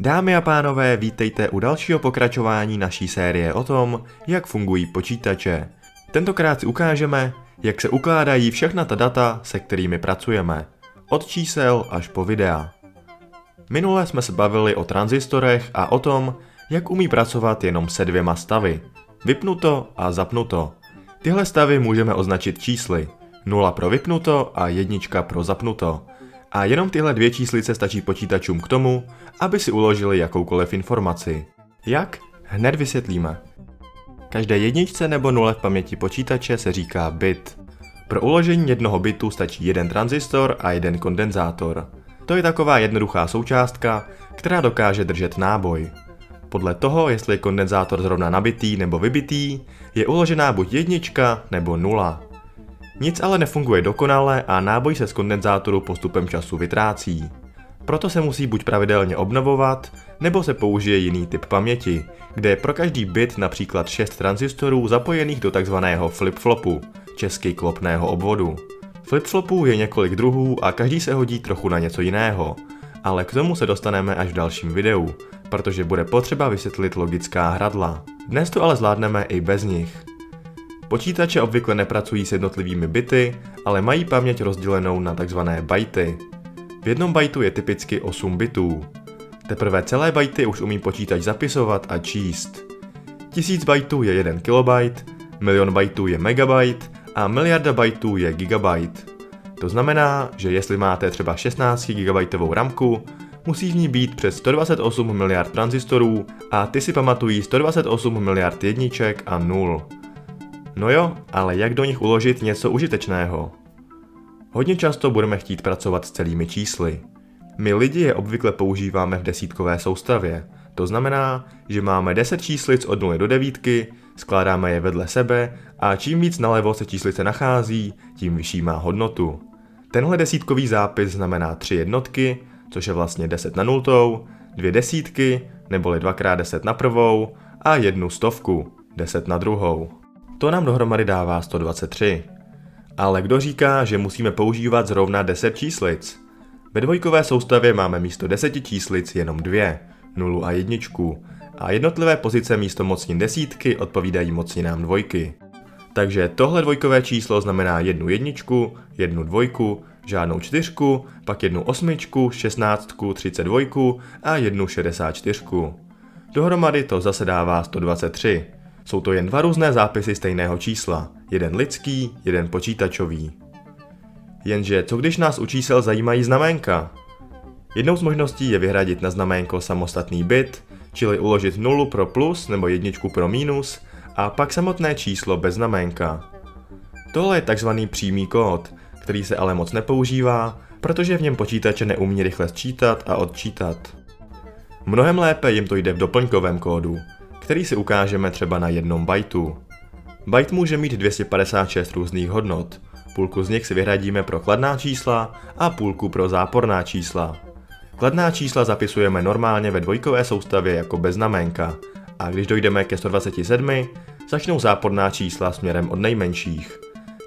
Dámy a pánové, vítejte u dalšího pokračování naší série o tom, jak fungují počítače. Tentokrát si ukážeme, jak se ukládají všechna ta data, se kterými pracujeme. Od čísel až po videa. Minule jsme se bavili o tranzistorech a o tom, jak umí pracovat jenom se dvěma stavy. Vypnuto a zapnuto. Tyhle stavy můžeme označit čísly. 0 pro vypnuto a jednička pro zapnuto. A jenom tyhle dvě číslice stačí počítačům k tomu, aby si uložili jakoukoliv informaci. Jak? Hned vysvětlíme. Každé jedničce nebo nule v paměti počítače se říká bit. Pro uložení jednoho bitu stačí jeden tranzistor a jeden kondenzátor. To je taková jednoduchá součástka, která dokáže držet náboj. Podle toho, jestli je kondenzátor zrovna nabitý nebo vybitý, je uložená buď jednička nebo nula. Nic ale nefunguje dokonale a náboj se z kondenzátoru postupem času vytrácí. Proto se musí buď pravidelně obnovovat, nebo se použije jiný typ paměti, kde je pro každý bit například 6 tranzistorů zapojených do takzvaného flip-flopu, česky klopného obvodu. Flip-flopů je několik druhů a každý se hodí trochu na něco jiného, ale k tomu se dostaneme až v dalším videu, protože bude potřeba vysvětlit logická hradla. Dnes to ale zvládneme i bez nich. Počítače obvykle nepracují s jednotlivými bity, ale mají paměť rozdělenou na tzv. bajty. V jednom bajtu je typicky 8 bitů. Teprve celé bajty už umí počítač zapisovat a číst. 1000 bajtů je 1 kilobajt, milion bajtů je megabyte a miliarda bajtů je gigabyte. To znamená, že jestli máte třeba 16 GB ramku, musí v ní být přes 128 miliard tranzistorů a ty si pamatují 128 miliard jedniček a nul. No jo, ale jak do nich uložit něco užitečného? Hodně často budeme chtít pracovat s celými čísly. My lidi je obvykle používáme v desítkové soustavě. To znamená, že máme 10 číslic od 0 do 9, skládáme je vedle sebe a čím víc nalevo se číslice nachází, tím vyšší má hodnotu. Tenhle desítkový zápis znamená 3 jednotky, což je vlastně 10 na nultou, dvě desítky, neboli 2x10 na prvou a jednu stovku, 10 na druhou. To nám dohromady dává 123. Ale kdo říká, že musíme používat zrovna 10 číslic? Ve dvojkové soustavě máme místo 10 číslic jenom dvě, nulu a jedničku, a jednotlivé pozice místo mocnin desítky odpovídají mocninám dvojky. Takže tohle dvojkové číslo znamená jednu jedničku, jednu dvojku, žádnou čtyřku, pak jednu osmičku, šestnáctku, třicet dvojku a jednu šedesát čtyřku. Dohromady to zase dává 123. Jsou to jen dva různé zápisy stejného čísla, jeden lidský, jeden počítačový. Jenže co když nás u čísel zajímají znaménka? Jednou z možností je vyhradit na znaménko samostatný bit, čili uložit nulu pro plus nebo jedničku pro mínus a pak samotné číslo bez znaménka. Tohle je takzvaný přímý kód, který se ale moc nepoužívá, protože v něm počítače neumí rychle sčítat a odčítat. Mnohem lépe jim to jde v doplňkovém kódu, který si ukážeme třeba na jednom bajtu. Byte může mít 256 různých hodnot, půlku z nich si vyhradíme pro kladná čísla a půlku pro záporná čísla. Kladná čísla zapisujeme normálně ve dvojkové soustavě jako bez znamenka a když dojdeme ke 127, začnou záporná čísla směrem od nejmenších.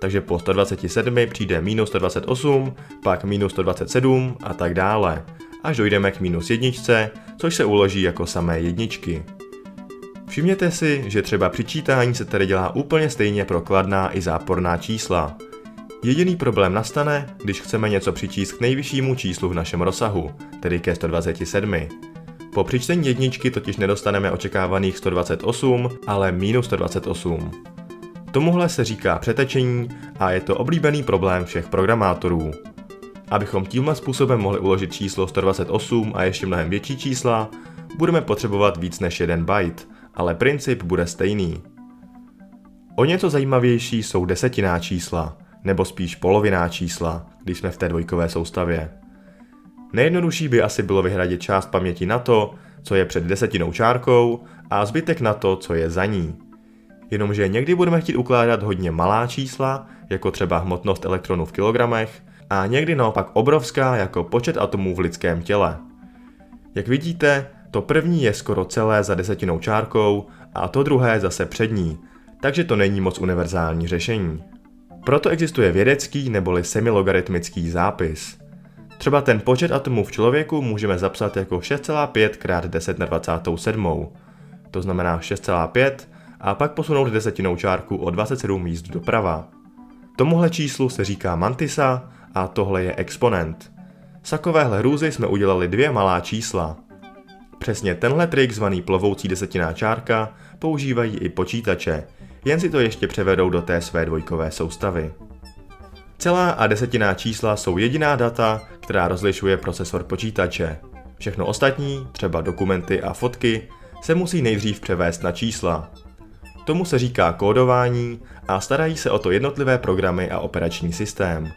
Takže po 127 přijde minus 128, pak minus 127 a tak dále, až dojdeme k minus jedničce, což se uloží jako samé jedničky. Všimněte si, že třeba při čítání se tady dělá úplně stejně pro kladná i záporná čísla. Jediný problém nastane, když chceme něco přičíst k nejvyššímu číslu v našem rozsahu, tedy ke 127. Po přičtení jedničky totiž nedostaneme očekávaných 128, ale minus 128. Tomuhle se říká přetečení a je to oblíbený problém všech programátorů. Abychom tímhle způsobem mohli uložit číslo 128 a ještě mnohem větší čísla, budeme potřebovat víc než jeden byte, ale princip bude stejný. O něco zajímavější jsou desetiná čísla, nebo spíš poloviná čísla, když jsme v té dvojkové soustavě. Nejjednodušší by asi bylo vyhradit část paměti na to, co je před desetinou čárkou a zbytek na to, co je za ní. Jenomže někdy budeme chtít ukládat hodně malá čísla, jako třeba hmotnost elektronů v kilogramech, a někdy naopak obrovská jako počet atomů v lidském těle. Jak vidíte, to první je skoro celé za desetinou čárkou a to druhé zase přední, takže to není moc univerzální řešení. Proto existuje vědecký neboli semilogaritmický zápis. Třeba ten počet atomů v člověku můžeme zapsat jako 6,5 x 10 na 27. To znamená 6,5 a pak posunout desetinou čárku o 27 míst doprava. Tomuhle číslu se říká mantisa a tohle je exponent. Z takovéhle hrůzy jsme udělali dvě malá čísla. Přesně tenhle trik zvaný plovoucí desetiná čárka používají i počítače, jen si to ještě převedou do té své dvojkové soustavy. Celá a desetiná čísla jsou jediná data, která rozlišuje procesor počítače. Všechno ostatní, třeba dokumenty a fotky, se musí nejdřív převést na čísla. Tomu se říká kódování a starají se o to jednotlivé programy a operační systém.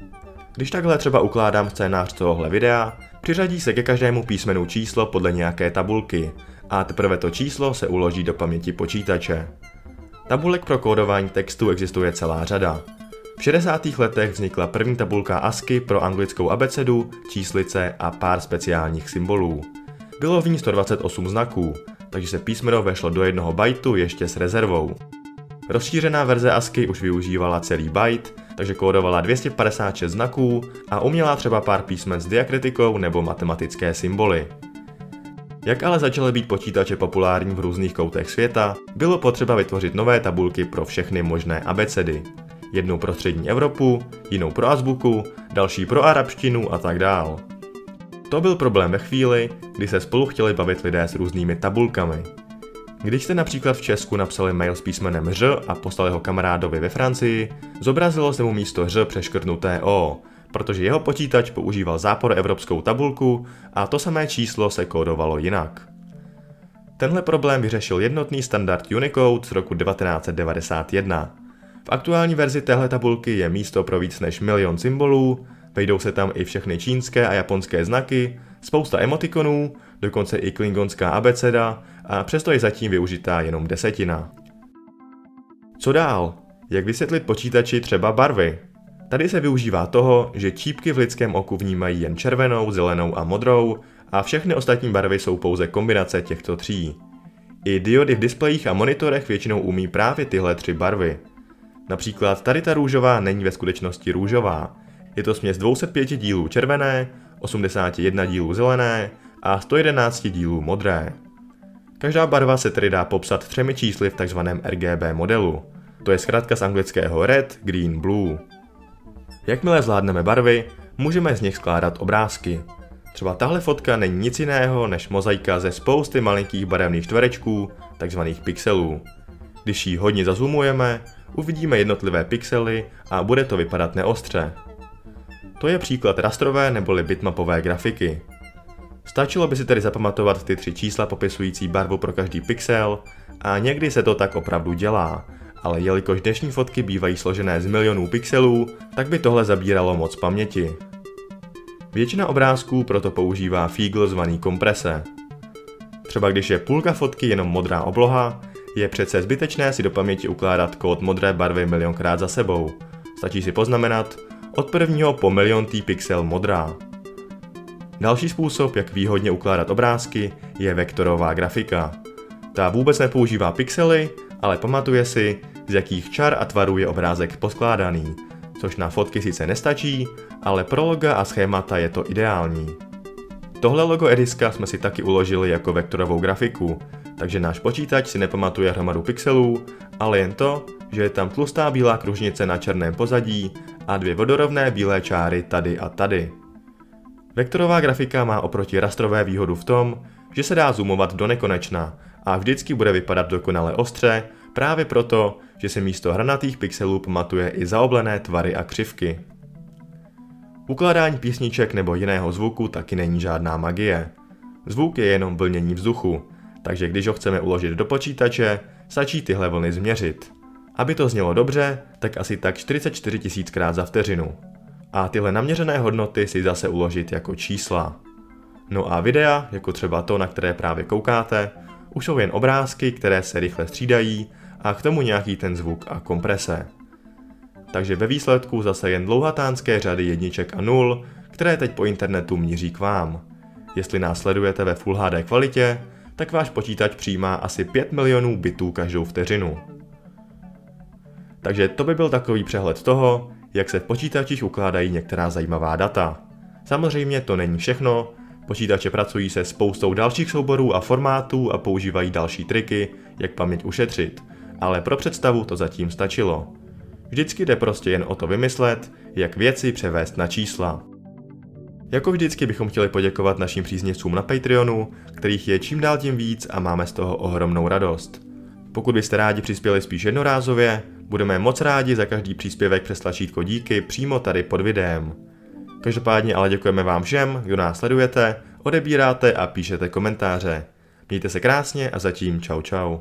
Když takhle třeba ukládám scénář tohohle videa, přiřadí se ke každému písmenu číslo podle nějaké tabulky a teprve to číslo se uloží do paměti počítače. Tabulek pro kódování textu existuje celá řada. V 60. letech vznikla první tabulka ASCII pro anglickou abecedu, číslice a pár speciálních symbolů. Bylo v ní 128 znaků, takže se písmeno vešlo do jednoho bajtu ještě s rezervou. Rozšířená verze ASCII už využívala celý byte, takže kódovala 256 znaků a uměla třeba pár písmen s diakritikou nebo matematické symboly. Jak ale začaly být počítače populární v různých koutech světa, bylo potřeba vytvořit nové tabulky pro všechny možné abecedy. Jednou pro střední Evropu, jinou pro azbuku, další pro arabštinu a tak dál. To byl problém ve chvíli, kdy se spolu chtěli bavit lidé s různými tabulkami. Když jste například v Česku napsali mail s písmenem Ř a poslali ho kamarádovi ve Francii, zobrazilo se mu místo Ř přeškrtnuté O, protože jeho počítač používal evropskou tabulku a to samé číslo se kódovalo jinak. Tenhle problém vyřešil jednotný standard Unicode z roku 1991. V aktuální verzi téhle tabulky je místo pro víc než milion symbolů, vejdou se tam i všechny čínské a japonské znaky, spousta emotikonů, dokonce i klingonská abeceda a přesto je zatím využitá jenom desetina. Co dál? Jak vysvětlit počítači třeba barvy? Tady se využívá toho, že čípky v lidském oku vnímají jen červenou, zelenou a modrou a všechny ostatní barvy jsou pouze kombinace těchto tří. I diody v displejích a monitorech většinou umí právě tyhle tři barvy. Například tady ta růžová není ve skutečnosti růžová. Je to směs 205 dílů červené, 81 dílů zelené a 111 dílů modré. Každá barva se tedy dá popsat třemi čísly v tzv. RGB modelu. To je zkrátka z anglického red, green, blue. Jakmile zvládneme barvy, můžeme z nich skládat obrázky. Třeba tahle fotka není nic jiného než mozaika ze spousty malinkých barevných čtverečků, takzvaných pixelů. Když ji hodně zazumujeme, uvidíme jednotlivé pixely a bude to vypadat neostře. To je příklad rastrové neboli bitmapové grafiky. Stačilo by si tedy zapamatovat ty tři čísla popisující barvu pro každý pixel a někdy se to tak opravdu dělá, ale jelikož dnešní fotky bývají složené z milionů pixelů, tak by tohle zabíralo moc paměti. Většina obrázků proto používá fígl zvaný komprese. Třeba když je půlka fotky jenom modrá obloha, je přece zbytečné si do paměti ukládat kód modré barvy milionkrát za sebou. Stačí si poznamenat od prvního po miliontý pixel modrá. Další způsob, jak výhodně ukládat obrázky, je vektorová grafika. Ta vůbec nepoužívá pixely, ale pamatuje si, z jakých čar a tvarů je obrázek poskládaný, což na fotky sice nestačí, ale pro loga a schémata je to ideální. Tohle logo Ediska jsme si taky uložili jako vektorovou grafiku, takže náš počítač si nepamatuje hromadu pixelů, ale jen to, že je tam tlustá bílá kružnice na černém pozadí a dvě vodorovné bílé čáry tady a tady. Vektorová grafika má oproti rastrové výhodu v tom, že se dá zoomovat do nekonečna a vždycky bude vypadat dokonale ostře, právě proto, že se místo hranatých pixelů pamatuje i zaoblené tvary a křivky. Ukládání písniček nebo jiného zvuku taky není žádná magie. Zvuk je jenom vlnění vzduchu, takže když ho chceme uložit do počítače, stačí tyhle vlny změřit. Aby to znělo dobře, tak asi tak 44 000krát za vteřinu. A tyhle naměřené hodnoty si zase uložit jako čísla. No a videa, jako třeba to, na které právě koukáte, už jsou jen obrázky, které se rychle střídají a k tomu nějaký ten zvuk a komprese. Takže ve výsledku zase jen dlouhatánské řady jedniček a nul, které teď po internetu míří k vám. Jestli nás sledujete ve Full HD kvalitě, tak váš počítač přijímá asi 5 milionů bitů každou vteřinu. Takže to by byl takový přehled toho, jak se v počítačích ukládají některá zajímavá data. Samozřejmě to není všechno, počítače pracují se spoustou dalších souborů a formátů a používají další triky, jak paměť ušetřit, ale pro představu to zatím stačilo. Vždycky jde prostě jen o to vymyslet, jak věci převést na čísla. Jako vždycky bychom chtěli poděkovat našim příznivcům na Patreonu, kterých je čím dál tím víc a máme z toho ohromnou radost. Pokud byste rádi přispěli spíš jednorázově, budeme moc rádi za každý příspěvek přes tlačítko díky přímo tady pod videem. Každopádně ale děkujeme vám všem, kdo nás sledujete, odebíráte a píšete komentáře. Mějte se krásně a zatím čau čau.